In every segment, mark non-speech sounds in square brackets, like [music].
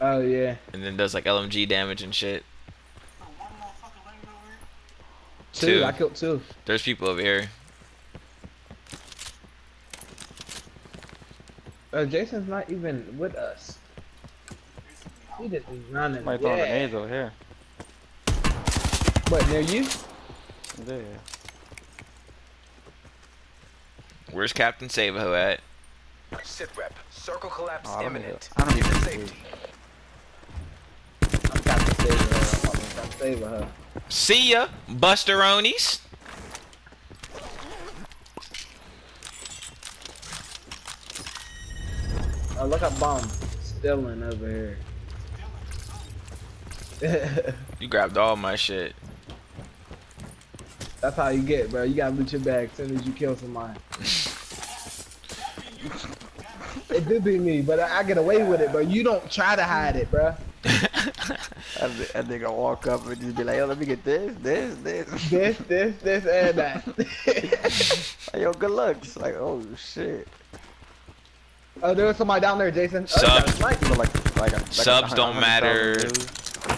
Oh yeah. and then does like LMG damage and shit. Two. Two. I killed two. There's people over here. Uh, Jason's not even with us. He just be running. Might throwing yeah. grenades over here. What near you? Yeah. Where's Captain Savaho at? Sit rep. Circle collapse Oh, imminent. I don't even Get to see. safety. I'm trying to save her. I'm trying to save her. See ya, Busteronis. Oh, look at bomb stealing over here. [laughs] You grabbed all my shit. That's how you get, bro. You gotta loot your bag as soon as you kill somebody. [laughs] it do be me, but I, I get away with it, bro. You don't try to hide it, bro. That, ni- that nigga walk up and just be like, yo, let me get this, this, this. This, this, this, and that. [laughs] Like, yo, good looks. Like, oh shit. oh, there was somebody down there, Jason. Oh, you got a Subs. sniper. You like, like, like Subs don't matter.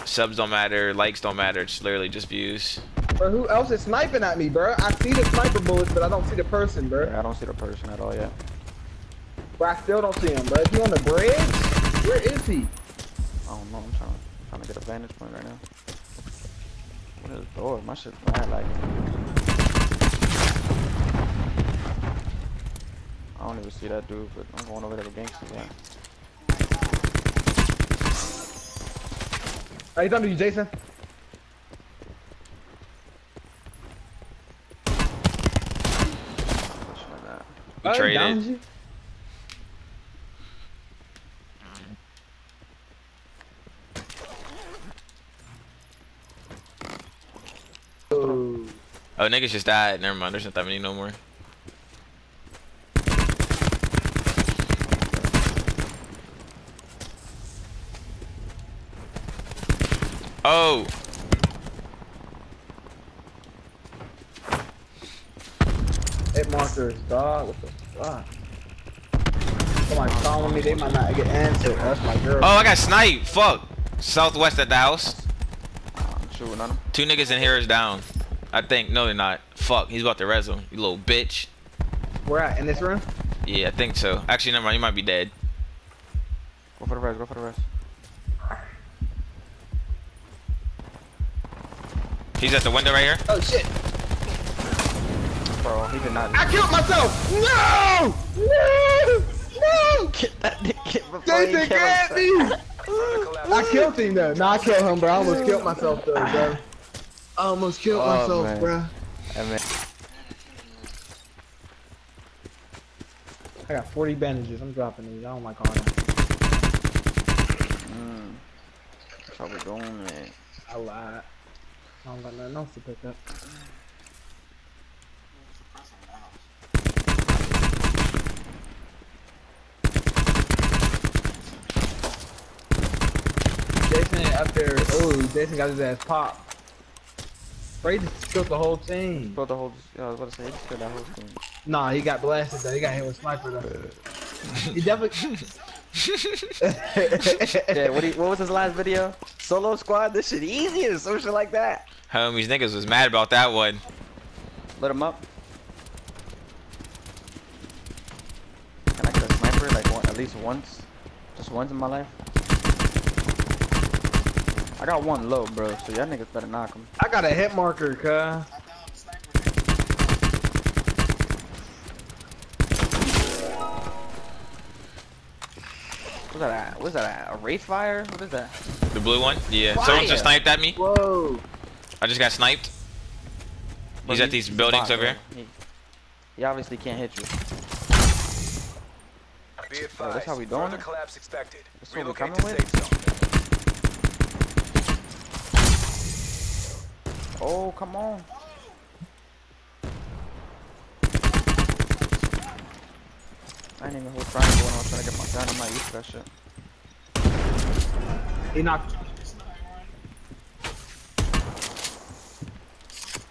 Subs don't matter, likes don't matter. It's literally just views. Bro, who else is sniping at me, bro? I see the sniper bullets, but I don't see the person, bro. Yeah, I don't see the person at all yet. But I still don't see him, bro. Is he on the bridge? Where is he? I don't know. I'm trying, trying to get a vantage point right now. What is door? My shit's bad. Like, I don't even see that dude, but I'm going over there to gangster. Yeah. Oh, he's under you, Jason. Pushing like that. We he traded. Oh, niggas just died. Never mind. There's not that many no more. Oh, Hit markers, dog. What the fuck? Somebody calling me, they might not get answered. That's my girl. oh, I got sniped. Fuck. Southwest at the house. I'm shooting on him. Two niggas in here is down. I think. No, they're not. Fuck. He's about to res him. You little bitch. Where at? In this room? Yeah, I think so. Actually, never mind. He might be dead. Go for the rest. Go for the rest. He's at the window right here. Oh shit! Bro, he did not. I killed myself! No! No! No! Get that nigga before he Jason kill me! [laughs] I killed him though. No, I killed him, bro. I almost killed myself though, bro. I almost killed Oh, myself, man. bro. That man- I got 40 bandages. I'm dropping these. I don't like all that. Mm. That's how we doing it. I lied. I don't got nothing else to pick up. Jason up there. Oh, Jason got his ass popped. Ray just killed the whole team. Bro, the whole. Yeah, I was about to say, he just killed that whole thing. Nah, he got blasted though. He got hit with sniper though. he definitely. [laughs] Yeah, what, he, what was his last video? Solo squad? This shit easy or some shit like that. Homies, niggas was mad about that one. Let him up. Can I get a sniper like one, at least once? Just once in my life? I got one low, bro, so y'all niggas better knock him. I got a hit marker, cuh. What's that at? What's that at? A Wraith Fire? What is that? The blue one? Yeah. Someone just sniped at me. Whoa. I just got sniped. Bro, He's at these he's buildings bot, over bro. here. He, he obviously can't hit you. Be that's how we doing it? collapse expected. That's what we Relocate coming to with? Oh, come on. I ain't even hold triangle when I was trying to get my gun. I'm not used to that shit. He knocked.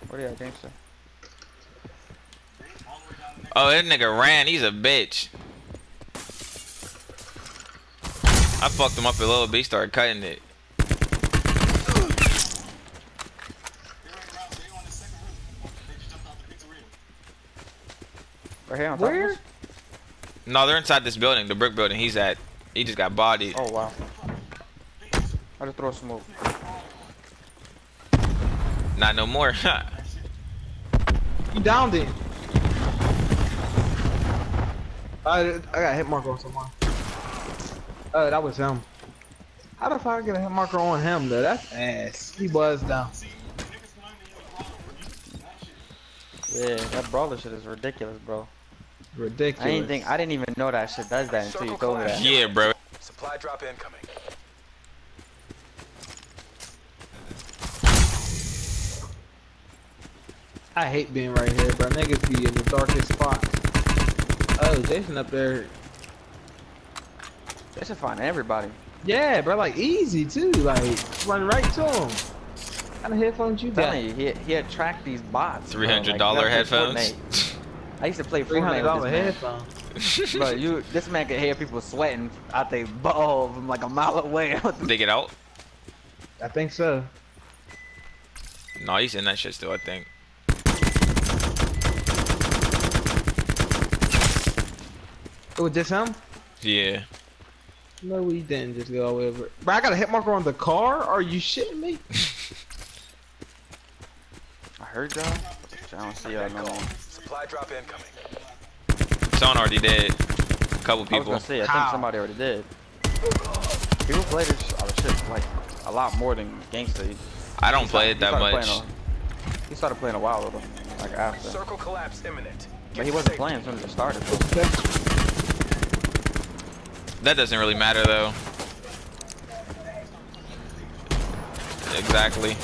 What are you at, gangster? Oh, that nigga ran. He's a bitch. I fucked him up a little bit. He started cutting it. Right here on top Where? No, they're inside this building, the brick building. He's at. He just got bodied. Oh wow. I just throw a smoke. Not no more. [laughs] You downed him. I, I got a hit marker on someone. Oh, that was him. How the fuck I get a hit marker on him though? That's ass. He was down. Yeah, that brawler shit is ridiculous, bro. Ridiculous. I didn't think I didn't even know that shit does that until you told me that. yeah, bro. Supply drop incoming. I hate being right here, bro. Niggas be in the darkest spot. Oh, Jason up there. They should find everybody. Yeah, bro, like easy too. Like run right to him. What kind of headphones you I'm got? he he attract these bots. bro. Three hundred Like, dollar you gotta play headphones. [laughs] Fortnite. I used to play Three hundred Fortnite dollar with this man. headphones. [laughs] Bro, you this man could hear people sweating out their butthole from like a mile away. [laughs] they get out? I think so. No, he's in that shit still. I think. It was just him. Yeah. No, we didn't just go over. Bro, I got a hit marker on the car. Are you shitting me? [laughs] I heard y'all. I don't see y'all no more. Supply drop incoming. Son already dead. A couple people. I was gonna say, I How? think somebody already did. People play this other shit like a lot more than gangsta. He- I don't he play started- it that he much. a- He started playing a while ago, like after. Circle collapse imminent. But he wasn't playing as soon as it started. That doesn't really matter though. Exactly.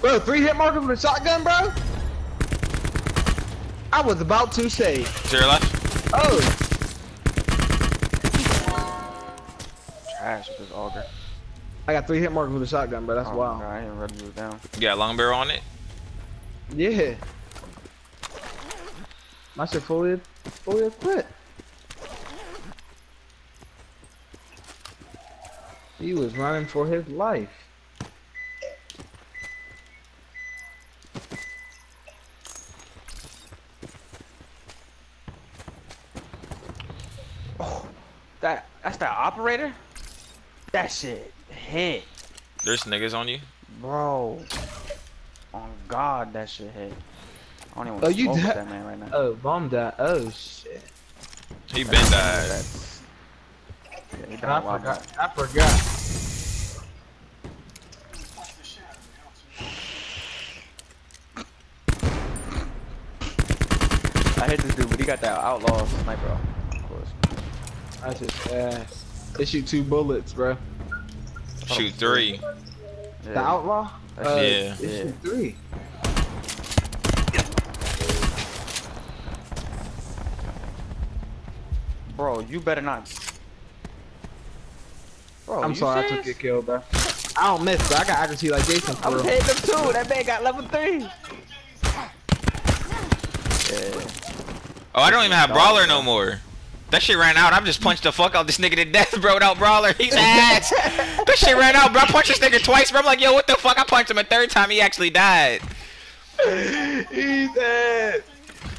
Bro, three hit markers with a shotgun, bro. I was about to say. To your left. Oh, Trash with this auger. I got three hit markers with a shotgun, bro. That's oh, wild. God, I ain't ready to move down. You got long barrel on it. Yeah. My shit fully, fully equipped. He was running for his life. That that's that operator. That shit hit, There's niggas on you. bro. On God, that shit hit. I don't even Oh, to you smoke with that man right now. Oh, bomb that. Oh shit. He been died. That's, yeah, he I died a while forgot. I forgot. I hit this dude, but he got that outlaw sniper. Of course. That's just ass. They shoot two bullets, bro. Shoot three. The Yeah. outlaw? Uh, shit- they yeah. shoot three. Bro, you better not. Bro, I'm you sorry I took your kill, bro. I don't miss, bro. I got accuracy like Jason for I'm real. hitting him too. That man got level three. Yeah. Oh, I don't even have brawler no more. That shit ran out. I'm just punched the fuck out this nigga to death, bro. Without brawler, he's ass. that shit ran out, bro. I punched this nigga twice, bro. I'm like, yo, what the fuck? I punched him a third time. He actually died. He's dead.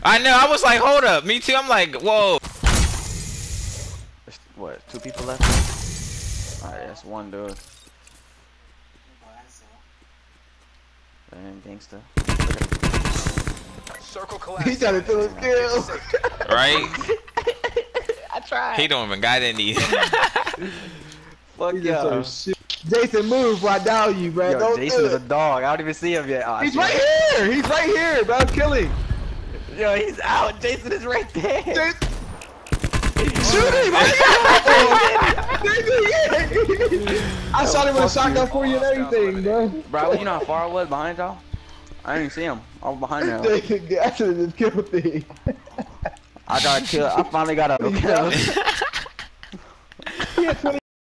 I know. I was like, hold up. Me too. I'm like, whoa. There's, what? Two people left. All right, that's one dude. Damn gangster. Circle collapse. He tried to throw his kill. Right? [laughs] I tried. He don't even got any. [laughs] Fuck yeah. Jason, move before I dial you, bro. Yo, Don't Jason do is a dog. I don't even see him yet. Oh, He's right him. here. He's right here, bro. Kill him. Yo, he's out. Jason is right there. Jason. Shoot him! [laughs] I shot him with a shotgun for you and everything, bro. Bro, you know how far I was behind y'all? I didn't even see him. I was behind him. [laughs] Jason, I should have just killed him. I got killed. I finally got a kill. He had 20